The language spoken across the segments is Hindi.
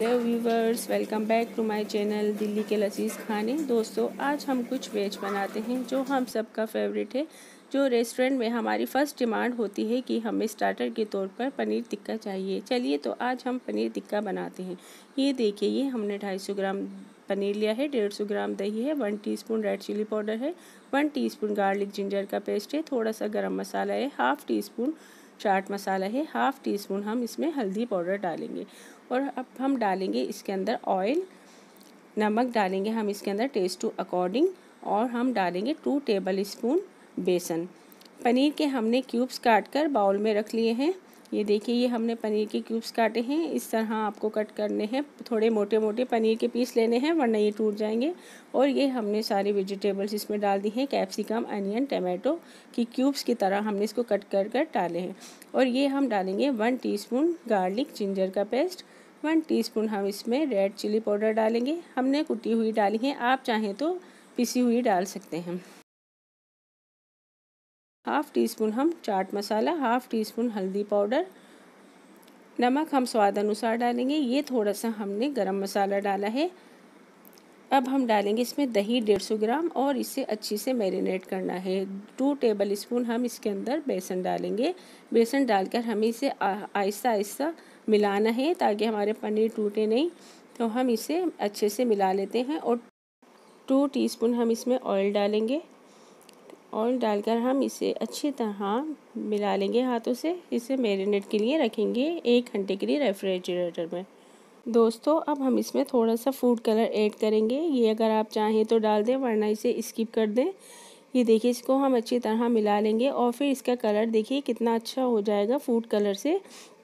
Hello viewers welcome back to my channel Delhi के लजीज खाने. दोस्तों, आज हम कुछ वेज बनाते हैं, जो हम सबका फेवरेट है, जो रेस्टोरेंट में हमारी फ़र्स्ट डिमांड होती है कि हमें स्टार्टर के तौर पर पनीर टिक्का चाहिए. चलिए तो आज हम पनीर टिक्का बनाते हैं. ये देखिए ये हमने 250 ग्राम पनीर लिया है 150 ग्राम दही है, one teaspoon red chilli powder है, वन टीस्पून गार्लिक जिंजर का पेस्ट है, थोड़ा सा गर्म मसाला है half teaspoon chaat masala है, हाफ़ टी स्पून हम इसमें हल्दी पाउडर डालेंगे। और अब हम डालेंगे इसके अंदर ऑयल, नमक डालेंगे हम इसके अंदर टेस्ट टू अकॉर्डिंग और हम डालेंगे टू टेबल स्पून बेसन। पनीर के हमने क्यूब्स काट कर बाउल में रख लिए हैं। ये देखिए, ये हमने पनीर के क्यूब्स काटे हैं। इस तरह आपको कट करने हैं। थोड़े मोटे मोटे पनीर के पीस लेने हैं, वरना ये टूट जाएँगे। और ये हमने सारे वेजिटेबल्स इसमें डाल दी हैं। कैप्सिकम, अनियन, टमाटो की क्यूब्स की तरह हमने इसको कट कर कर डाले हैं। और ये हम डालेंगे वन टीस्पून गार्लिक जिंजर का पेस्ट। वन टीस्पून हम इसमें रेड चिली पाउडर डालेंगे। हमने कुटी हुई डाली है। आप चाहें तो पिसी हुई डाल सकते हैं। हाफ़ टी स्पून हम chaat masala, half teaspoon हल्दी पाउडर, नमक हम स्वाद अनुसार डालेंगे। ये थोड़ा सा हमने गरम मसाला डाला है। अब हम डालेंगे इसमें दही डेढ़ सौ ग्राम और इसे अच्छे से मैरिनेट करना है। टू टेबल स्पून हम इसके अंदर बेसन डालेंगे। बेसन डालकर हमें इसे आहिस्ता आहिस्ता मिलाना है ताकि हमारे पनीर टूटे नहीं। तो हम इसे अच्छे से मिला लेते हैं और टू टीस्पून हम इसमें ऑयल डालेंगे। ऑयल डालकर हम इसे अच्छी तरह मिला लेंगे हाथों से। इसे मैरिनेट के लिए रखेंगे एक घंटे के लिए रेफ्रिजरेटर में। दोस्तों, अब हम इसमें थोड़ा सा फ़ूड कलर ऐड करेंगे। ये अगर आप चाहें तो डाल दें, वरना इसे स्किप कर दें। ये देखिए, इसको हम अच्छी तरह मिला लेंगे और फिर इसका कलर देखिए कितना अच्छा हो जाएगा फ़ूड कलर से।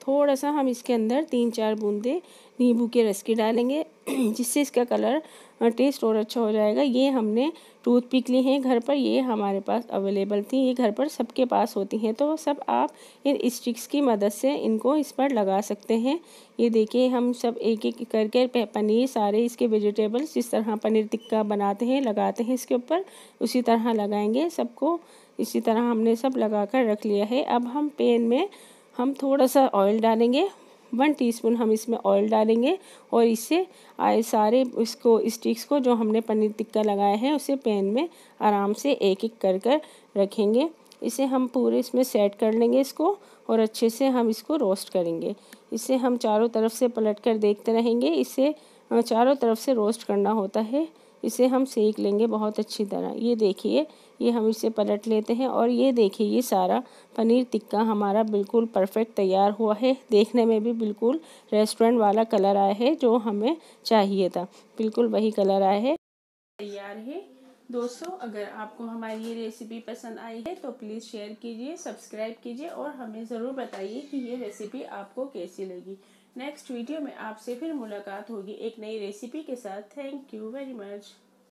थोड़ा सा हम इसके अंदर तीन चार बूंदे नींबू के रस की डालेंगे, जिससे इसका कलर टेस्ट और अच्छा हो जाएगा। ये हमने टूथ पिक ली हैं घर पर, ये हमारे पास अवेलेबल थी, ये घर पर सबके पास होती हैं तो सब आप इन स्टिक्स की मदद से इनको इस पर लगा सकते हैं। ये देखिए, हम सब एक एक करके पनीर सारे इसके वेजिटेबल्स जिस तरह पनीर टिक्का बनाते हैं, लगाते हैं इसके ऊपर, उसी तरह लगाएँगे। सबको इसी तरह हमने सब लगा कर रख लिया है। अब हम पेन में हम थोड़ा सा ऑयल डालेंगे वन टीस्पून हम इसमें ऑयल डालेंगे और इससे आए सारे इसको स्टिक्स को जो हमने पनीर टिक्का लगाया है, उसे पैन में आराम से एक एक कर कर रखेंगे। इसे हम पूरे इसमें सेट कर लेंगे इसको और अच्छे से हम इसको रोस्ट करेंगे। इसे हम चारों तरफ़ से पलट कर देखते रहेंगे। इसे चारों तरफ़ से रोस्ट करना होता है। इसे हम सेक लेंगे बहुत अच्छी तरह। ये देखिए, ये हम इसे पलट लेते हैं और ये देखिए, ये सारा पनीर टिक्का हमारा बिल्कुल परफेक्ट तैयार हुआ है। देखने में भी बिल्कुल रेस्टोरेंट वाला कलर आया है जो हमें चाहिए था। बिल्कुल वही कलर आया है। तैयार है। दोस्तों, अगर आपको हमारी ये रेसिपी पसंद आई है तो प्लीज़ शेयर कीजिए सब्सक्राइब कीजिए और हमें ज़रूर बताइए कि ये रेसिपी आपको कैसी लगी। नेक्स्ट वीडियो में आपसे फिर मुलाकात होगी एक नई रेसिपी के साथ। Thank you very much